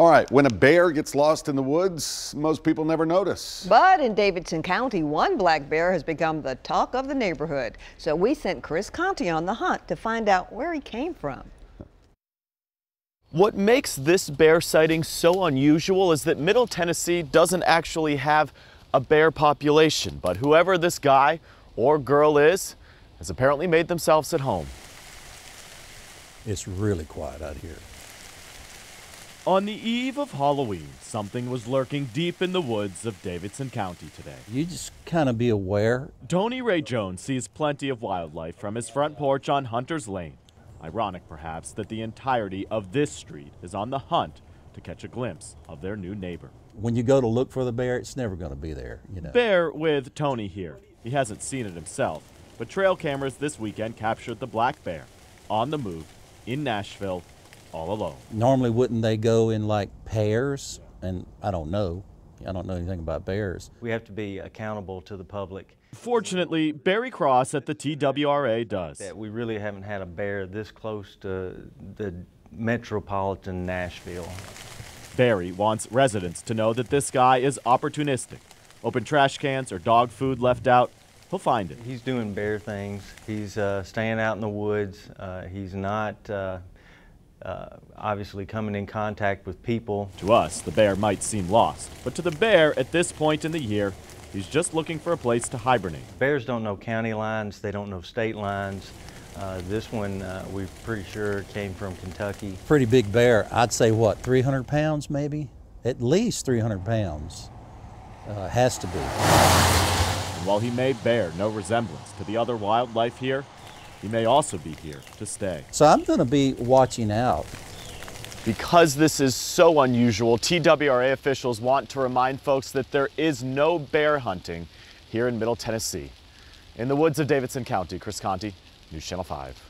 All right, when a bear gets lost in the woods, most people never notice. But in Davidson County, one black bear has become the talk of the neighborhood. So we sent Chris Conti on the hunt to find out where he came from. What makes this bear sighting so unusual is that Middle Tennessee doesn't actually have a bear population, but whoever this guy or girl is has apparently made themselves at home. It's really quiet out here. On the eve of Halloween, something was lurking deep in the woods of Davidson County today. You just kind of be aware. Tony Ray Jones sees plenty of wildlife from his front porch on Hunter's Lane. Ironic, perhaps, that the entirety of this street is on the hunt to catch a glimpse of their new neighbor. When you go to look for the bear, it's never going to be there, you know. Bear with Tony here. He hasn't seen it himself, but trail cameras this weekend captured the black bear on the move in Nashville all alone. Normally, wouldn't they go in like pairs? And I don't know. I don't know anything about bears. We have to be accountable to the public. Fortunately, Barry Cross at the TWRA does. That we really haven't had a bear this close to the metropolitan Nashville. Barry wants residents to know that this guy is opportunistic. Open trash cans or dog food left out, he'll find it. He's doing bear things. He's uh, staying out in the woods. Uh, he's not uh, uh, obviously coming in contact with people. To us, the bear might seem lost, but to the bear at this point in the year, he's just looking for a place to hibernate. Bears don't know county lines, they don't know state lines. Uh, this one, uh, we're pretty sure came from Kentucky. Pretty big bear. I'd say what, 300 pounds maybe? At least 300 pounds. Uh, has to be. And while he may bear no resemblance to the other wildlife here, he may also be here to stay. So I'm going to be watching out. Because this is so unusual, TWRA officials want to remind folks that there is no bear hunting here in Middle Tennessee. In the woods of Davidson County, Chris Conti, News Channel 5.